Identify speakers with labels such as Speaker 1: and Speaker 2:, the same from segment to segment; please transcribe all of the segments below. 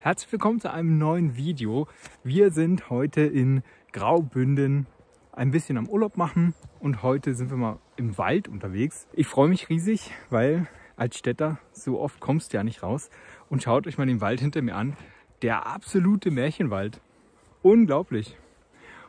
Speaker 1: Herzlich willkommen zu einem neuen Video. Wir sind heute in Graubünden ein bisschen am Urlaub machen und heute sind wir mal im Wald unterwegs. Ich freue mich riesig, weil als Städter so oft kommst du ja nicht raus. Und schaut euch mal den Wald hinter mir an. Der absolute Märchenwald. Unglaublich.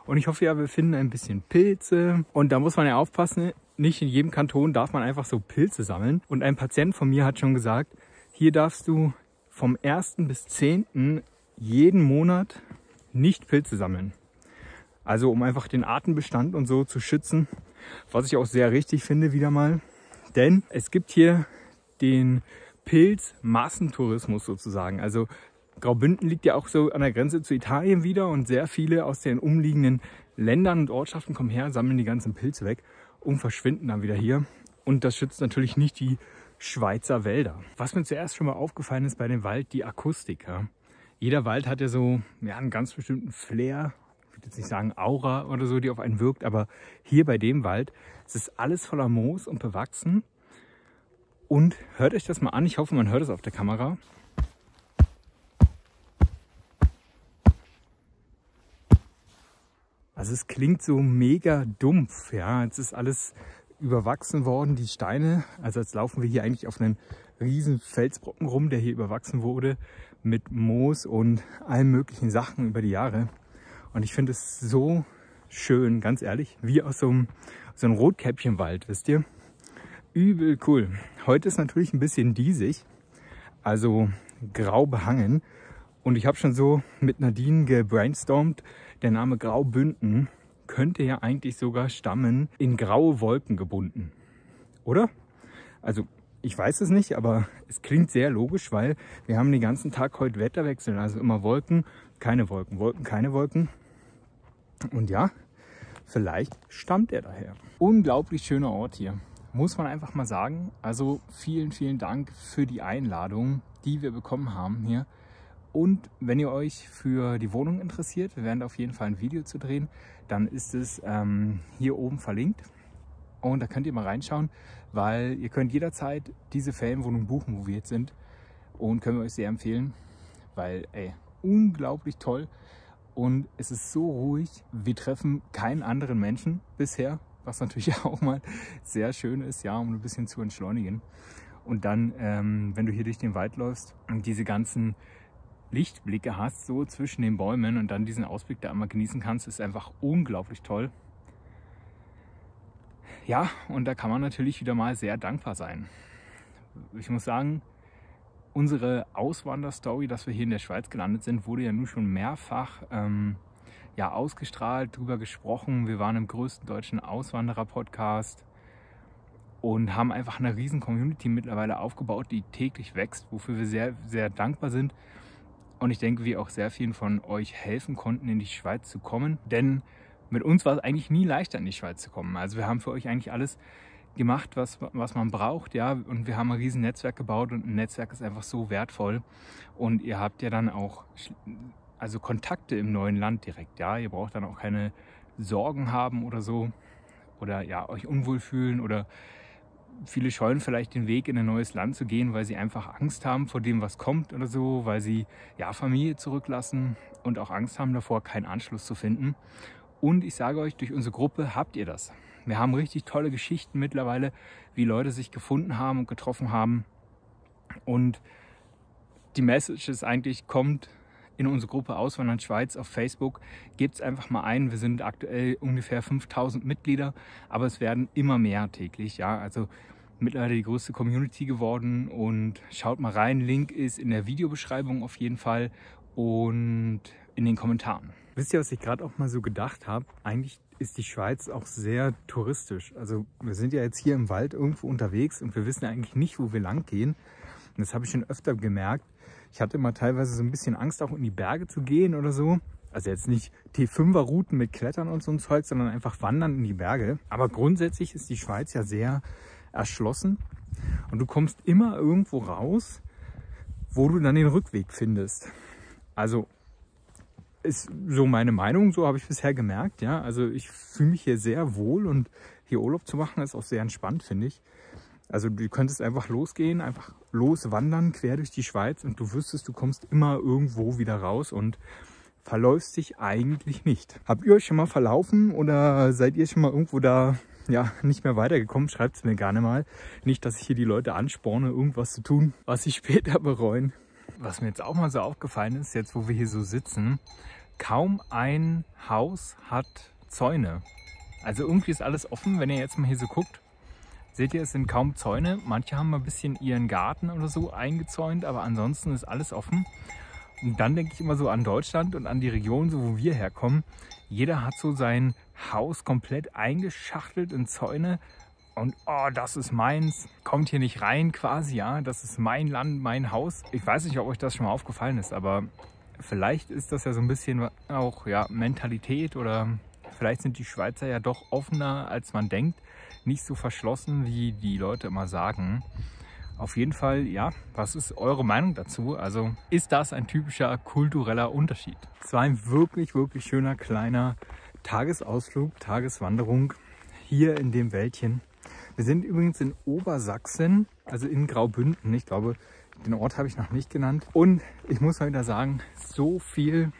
Speaker 1: Und ich hoffe ja, wir finden ein bisschen Pilze. Und da muss man ja aufpassen, nicht in jedem Kanton darf man einfach so Pilze sammeln. Und ein Patient von mir hat schon gesagt, hier darfst du vom 1. bis 10. jeden Monat nicht Pilze sammeln. Also um einfach den Artenbestand und so zu schützen, was ich auch sehr richtig finde wieder mal. Denn es gibt hier den Pilzmassentourismus sozusagen. Also Graubünden liegt ja auch so an der Grenze zu Italien wieder und sehr viele aus den umliegenden Ländern und Ortschaften kommen her, sammeln die ganzen Pilze weg und verschwinden dann wieder hier. Und das schützt natürlich nicht die Schweizer Wälder. Was mir zuerst schon mal aufgefallen ist bei dem Wald, die Akustik. Ja. Jeder Wald hat ja so ja, einen ganz bestimmten Flair, ich würde jetzt nicht sagen Aura oder so, die auf einen wirkt, aber hier bei dem Wald, es ist alles voller Moos und bewachsen. Und hört euch das mal an, ich hoffe, man hört es auf der Kamera. Also es klingt so mega dumpf, ja. Es ist alles überwachsen worden, die Steine. Also als laufen wir hier eigentlich auf einen riesen Felsbrocken rum, der hier überwachsen wurde mit Moos und allen möglichen Sachen über die Jahre. Und ich finde es so schön, ganz ehrlich, wie aus so einem, so einem Rotkäppchenwald, wisst ihr? Übel cool. Heute ist natürlich ein bisschen diesig, also grau behangen. Und ich habe schon so mit Nadine gebrainstormt, der Name Graubünden könnte ja eigentlich sogar stammen, in graue Wolken gebunden. Oder? Also ich weiß es nicht, aber es klingt sehr logisch, weil wir haben den ganzen Tag heute Wetterwechsel. Also immer Wolken, keine Wolken, Wolken, keine Wolken. Und ja, vielleicht stammt er daher. Unglaublich schöner Ort hier, muss man einfach mal sagen. Also vielen, vielen Dank für die Einladung, die wir bekommen haben hier. Und wenn ihr euch für die Wohnung interessiert, wir werden auf jeden Fall ein Video zu drehen, dann ist es ähm, hier oben verlinkt. Und da könnt ihr mal reinschauen, weil ihr könnt jederzeit diese Ferienwohnung buchen, wo wir jetzt sind. Und können wir euch sehr empfehlen, weil, ey, unglaublich toll. Und es ist so ruhig. Wir treffen keinen anderen Menschen bisher, was natürlich auch mal sehr schön ist, ja, um ein bisschen zu entschleunigen. Und dann, ähm, wenn du hier durch den Wald läufst und diese ganzen Lichtblicke hast, so zwischen den Bäumen und dann diesen Ausblick da einmal genießen kannst, ist einfach unglaublich toll. Ja, und da kann man natürlich wieder mal sehr dankbar sein. Ich muss sagen, unsere Auswanderstory, dass wir hier in der Schweiz gelandet sind, wurde ja nun schon mehrfach ähm, ja, ausgestrahlt, darüber gesprochen. Wir waren im größten deutschen Auswanderer-Podcast und haben einfach eine riesen Community mittlerweile aufgebaut, die täglich wächst, wofür wir sehr, sehr dankbar sind. Und ich denke, wir auch sehr vielen von euch helfen konnten, in die Schweiz zu kommen. Denn mit uns war es eigentlich nie leichter, in die Schweiz zu kommen. Also wir haben für euch eigentlich alles gemacht, was, was man braucht, ja. Und wir haben ein riesen Netzwerk gebaut und ein Netzwerk ist einfach so wertvoll. Und ihr habt ja dann auch also Kontakte im neuen Land direkt, ja. Ihr braucht dann auch keine Sorgen haben oder so. Oder ja, euch unwohl fühlen oder viele scheuen vielleicht den Weg in ein neues Land zu gehen, weil sie einfach Angst haben vor dem, was kommt oder so, weil sie ja Familie zurücklassen und auch Angst haben davor, keinen Anschluss zu finden. Und ich sage euch, durch unsere Gruppe habt ihr das. Wir haben richtig tolle Geschichten mittlerweile, wie Leute sich gefunden haben und getroffen haben. Und die Message ist eigentlich, kommt in unsere Gruppe Auswandern Schweiz auf Facebook. Gebt es einfach mal ein. Wir sind aktuell ungefähr 5000 Mitglieder, aber es werden immer mehr täglich. Ja, also mittlerweile die größte Community geworden und schaut mal rein. Link ist in der Videobeschreibung auf jeden Fall und in den Kommentaren. Wisst ihr, was ich gerade auch mal so gedacht habe? Eigentlich ist die Schweiz auch sehr touristisch. Also wir sind ja jetzt hier im Wald irgendwo unterwegs und wir wissen eigentlich nicht, wo wir lang gehen. Und das habe ich schon öfter gemerkt, ich hatte immer teilweise so ein bisschen Angst, auch in die Berge zu gehen oder so. Also jetzt nicht T5er-Routen mit Klettern und so ein Zeug, sondern einfach wandern in die Berge. Aber grundsätzlich ist die Schweiz ja sehr erschlossen. Und du kommst immer irgendwo raus, wo du dann den Rückweg findest. Also ist so meine Meinung, so habe ich bisher gemerkt. Ja, also ich fühle mich hier sehr wohl und hier Urlaub zu machen ist auch sehr entspannt, finde ich. Also du könntest einfach losgehen, einfach loswandern quer durch die Schweiz und du wüsstest, du kommst immer irgendwo wieder raus und verläufst dich eigentlich nicht. Habt ihr euch schon mal verlaufen oder seid ihr schon mal irgendwo da ja, nicht mehr weitergekommen? Schreibt es mir gerne mal. Nicht, dass ich hier die Leute ansporne, irgendwas zu tun, was sie später bereuen. Was mir jetzt auch mal so aufgefallen ist, jetzt wo wir hier so sitzen, kaum ein Haus hat Zäune. Also irgendwie ist alles offen, wenn ihr jetzt mal hier so guckt. Seht ihr, es sind kaum Zäune. Manche haben ein bisschen ihren Garten oder so eingezäunt, aber ansonsten ist alles offen. Und dann denke ich immer so an Deutschland und an die Region, so wo wir herkommen. Jeder hat so sein Haus komplett eingeschachtelt in Zäune. Und oh, das ist meins, kommt hier nicht rein quasi, ja. Das ist mein Land, mein Haus. Ich weiß nicht, ob euch das schon mal aufgefallen ist, aber vielleicht ist das ja so ein bisschen auch ja, Mentalität oder vielleicht sind die Schweizer ja doch offener, als man denkt. Nicht so verschlossen, wie die Leute immer sagen. Auf jeden Fall, ja, was ist eure Meinung dazu? Also ist das ein typischer kultureller Unterschied? Es war ein wirklich, wirklich schöner kleiner Tagesausflug, Tageswanderung hier in dem Wäldchen. Wir sind übrigens in Obersachsen, also in Graubünden. Ich glaube, den Ort habe ich noch nicht genannt. Und ich muss mal wieder sagen, so viel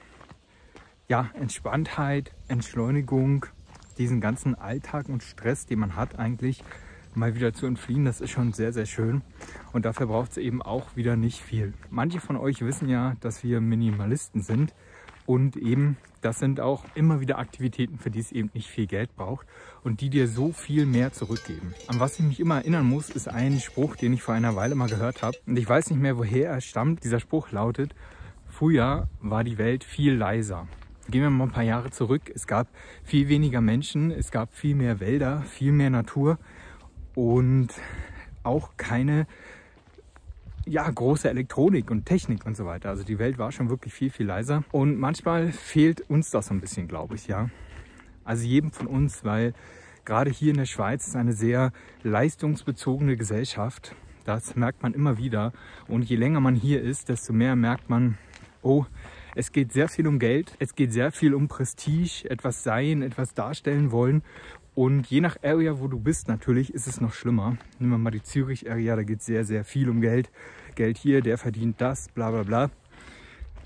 Speaker 1: ja, Entspanntheit, Entschleunigung, diesen ganzen Alltag und Stress, den man hat eigentlich, mal wieder zu entfliehen, das ist schon sehr, sehr schön. Und dafür braucht es eben auch wieder nicht viel. Manche von euch wissen ja, dass wir Minimalisten sind. Und eben, das sind auch immer wieder Aktivitäten, für die es eben nicht viel Geld braucht und die dir so viel mehr zurückgeben. An was ich mich immer erinnern muss, ist ein Spruch, den ich vor einer Weile mal gehört habe. Und ich weiß nicht mehr, woher er stammt. Dieser Spruch lautet, früher war die Welt viel leiser. Gehen wir mal ein paar Jahre zurück. Es gab viel weniger Menschen, es gab viel mehr Wälder, viel mehr Natur und auch keine ja, große Elektronik und Technik und so weiter. Also die Welt war schon wirklich viel, viel leiser. Und manchmal fehlt uns das so ein bisschen, glaube ich, ja. Also jedem von uns, weil gerade hier in der Schweiz ist eine sehr leistungsbezogene Gesellschaft. Das merkt man immer wieder. Und je länger man hier ist, desto mehr merkt man, oh, es geht sehr viel um Geld, es geht sehr viel um Prestige, etwas sein, etwas darstellen wollen. Und je nach Area, wo du bist, natürlich ist es noch schlimmer. Nehmen wir mal die Zürich-Area, da geht es sehr, sehr viel um Geld. Geld hier, der verdient das, bla bla bla.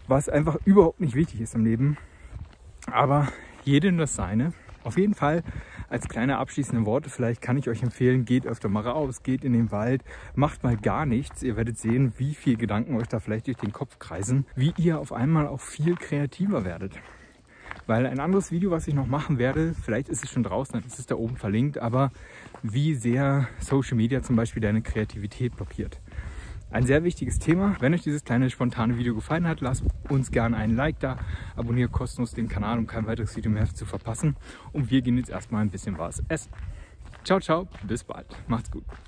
Speaker 1: Was einfach überhaupt nicht wichtig ist im Leben. Aber jedem das seine. Auf jeden Fall als kleine abschließende Worte, vielleicht kann ich euch empfehlen, geht öfter mal raus, geht in den Wald, macht mal gar nichts. Ihr werdet sehen, wie viel Gedanken euch da vielleicht durch den Kopf kreisen, wie ihr auf einmal auch viel kreativer werdet. Weil ein anderes Video, was ich noch machen werde, vielleicht ist es schon draußen, dann ist es da oben verlinkt, aber wie sehr Social Media zum Beispiel deine Kreativität blockiert. Ein sehr wichtiges Thema. Wenn euch dieses kleine spontane Video gefallen hat, lasst uns gerne einen Like da, abonniert kostenlos den Kanal, um kein weiteres Video mehr zu verpassen. Und wir gehen jetzt erstmal ein bisschen was essen. Ciao, ciao, bis bald. Macht's gut.